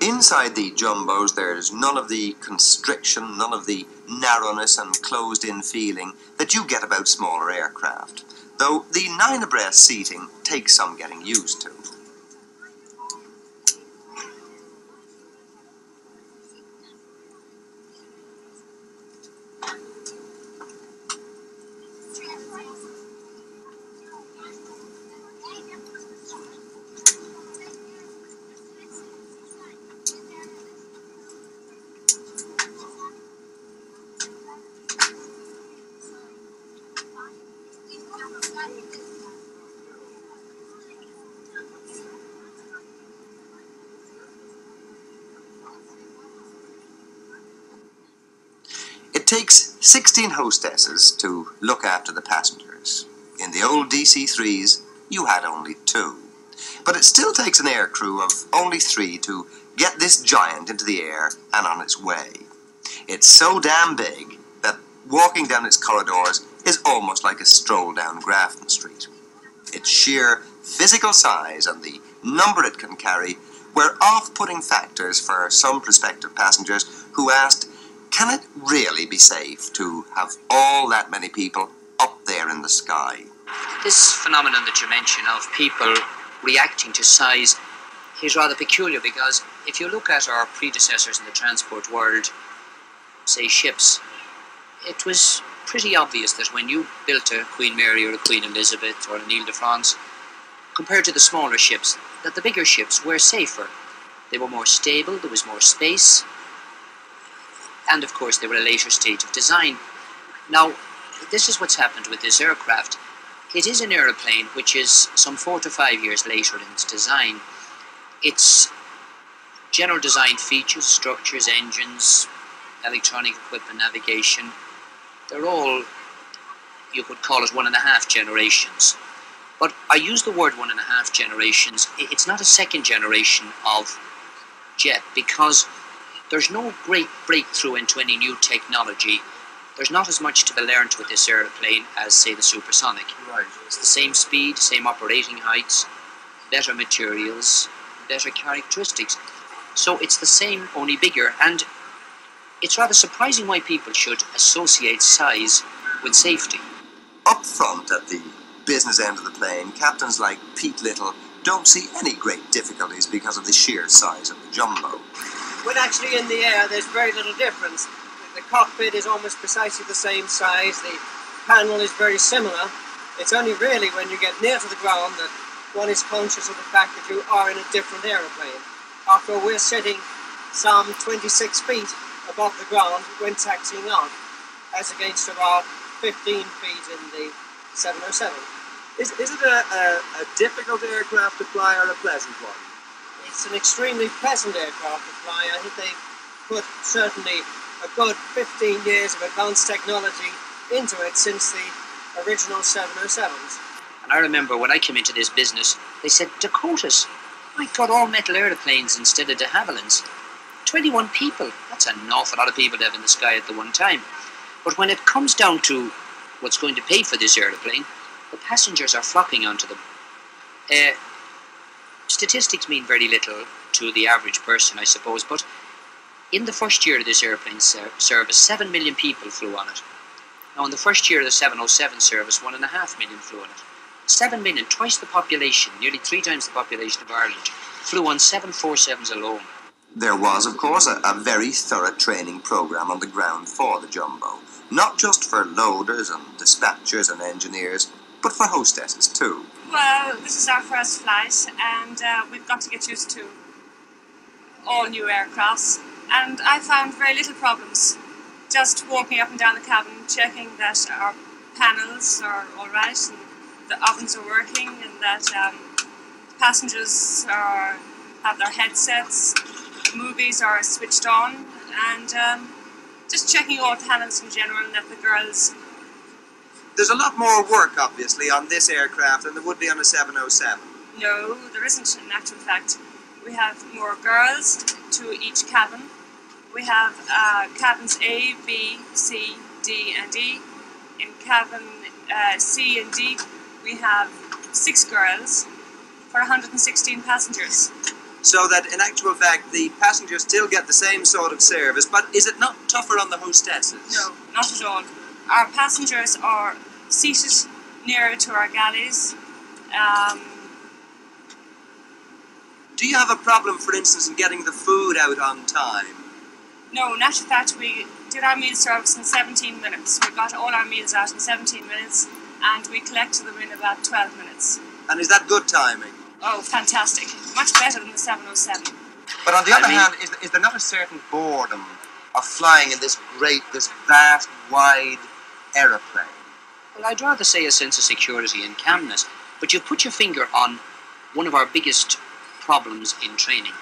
Inside the jumbos, there's none of the constriction, none of the narrowness and closed in feeling that you get about smaller aircraft, though the nine abreast seating takes some getting used to. Takes 16 hostesses to look after the passengers. In the old DC 3s, you had only two. But it still takes an air crew of only three to get this giant into the air and on its way. It's so damn big that walking down its corridors is almost like a stroll down Grafton Street. Its sheer physical size and the number it can carry were off putting factors for some prospective passengers who asked, can it really be safe to have all that many people up there in the sky? This phenomenon that you mention of people reacting to size is rather peculiar because if you look at our predecessors in the transport world, say ships, it was pretty obvious that when you built a Queen Mary or a Queen Elizabeth or an Ile de France, compared to the smaller ships, that the bigger ships were safer. They were more stable, there was more space, and of course they were a later stage of design. Now, this is what's happened with this aircraft. It is an aeroplane which is some four to five years later in its design. Its general design features, structures, engines, electronic equipment, navigation, they're all, you could call it one and a half generations. But I use the word one and a half generations. It's not a second generation of jet because there's no great breakthrough into any new technology. There's not as much to be learned with this aeroplane as, say, the supersonic. Right. It's the same speed, same operating heights, better materials, better characteristics. So it's the same, only bigger, and it's rather surprising why people should associate size with safety. Up front at the business end of the plane, captains like Pete Little don't see any great difficulties because of the sheer size of the jumbo. When actually in the air, there's very little difference. The cockpit is almost precisely the same size, the panel is very similar. It's only really when you get near to the ground that one is conscious of the fact that you are in a different aeroplane. After all, we're sitting some 26 feet above the ground when taxiing out, as against about 15 feet in the 707. Is, is it a, a, a difficult aircraft to fly or a pleasant one? It's an extremely pleasant aircraft to fly. I think they put certainly a good 15 years of advanced technology into it since the original 707s. And I remember when I came into this business, they said, Dakotas, I got all metal aeroplanes instead of de Havillands. 21 people, that's an awful lot of people to have in the sky at the one time. But when it comes down to what's going to pay for this aeroplane, the passengers are flocking onto them. Uh, statistics mean very little to the average person, I suppose, but in the first year of this airplane ser- service, 7 million people flew on it. Now, in the first year of the 707 service, 1.5 million flew on it. 7 million, twice the population, nearly three times the population of Ireland, flew on 747s alone. There was, of course, a, a very thorough training program on the ground for the jumbo, not just for loaders and dispatchers and engineers, but for hostesses too. Well, this is our first flight, and uh, we've got to get used to all new aircrafts. And I found very little problems. Just walking up and down the cabin, checking that our panels are all right, and the ovens are working, and that um, passengers are have their headsets, movies are switched on, and um, just checking all panels in general, and that the girls There's a lot more work, obviously, on this aircraft than there would be on a 707. No, there isn't. In actual fact, we have more girls to each cabin. We have uh, cabins A, B, C, D, and E. In cabin uh, C and D, we have six girls for 116 passengers. So that in actual fact the passengers still get the same sort of service, but is it not tougher on the hostesses? No, not at all. Our passengers are seated nearer to our galleys. Um, Do you have a problem, for instance, in getting the food out on time? no, not actual fact, we did our meal service in 17 minutes. We got all our meals out in 17 minutes and we collected them in about 12 minutes. And is that good timing? Oh, fantastic. Much better than the 707. But on the I other mean- hand, is, is there not a certain boredom of flying in this great, this vast, wide aeroplane? Well, I'd rather say a sense of security and calmness, but you put your finger on one of our biggest problems in training.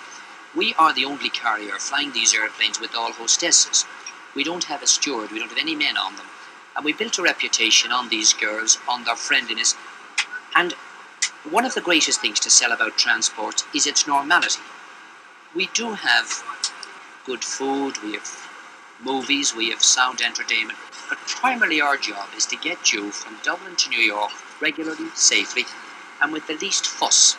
We are the only carrier flying these airplanes with all hostesses. We don't have a steward, we don't have any men on them. And we built a reputation on these girls, on their friendliness. And one of the greatest things to sell about transport is its normality. We do have good food, we have movies, we have sound entertainment, but primarily our job is to get you from Dublin to New York regularly, safely, and with the least fuss.